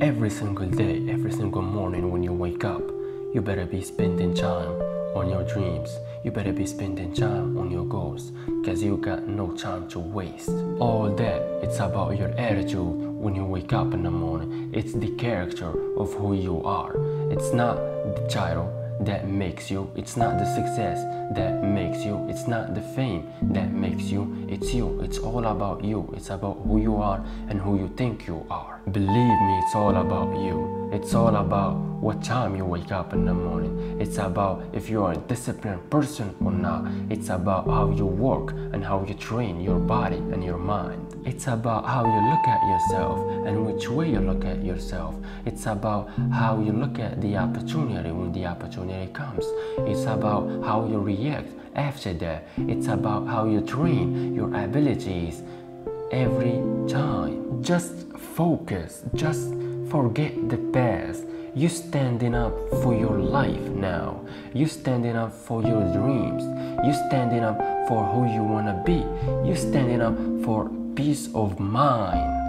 Every single day, every single morning when you wake up, you better be spending time on your dreams. You better be spending time on your goals because you got no time to waste. All that, it's about your attitude when you wake up in the morning. It's the character of who you are. It's not the title that makes you. It's not the success that makes you. It's not the fame that makes you. It's you. It's all about you. It's about who you are and who you think you are. Believe me, it's all about you. It's all about what time you wake up in the morning. It's about if you are a disciplined person or not. It's about how you work and how you train your body and your mind. It's about how you look at yourself and which way you look at yourself. It's about how you look at the opportunity when the opportunity comes. It's about how you react after that. It's about how you train your abilities every time. Just focus, just forget the past. You're standing up for your life now. You're standing up for your dreams. You're standing up for who you wanna be. You're standing up for peace of mind.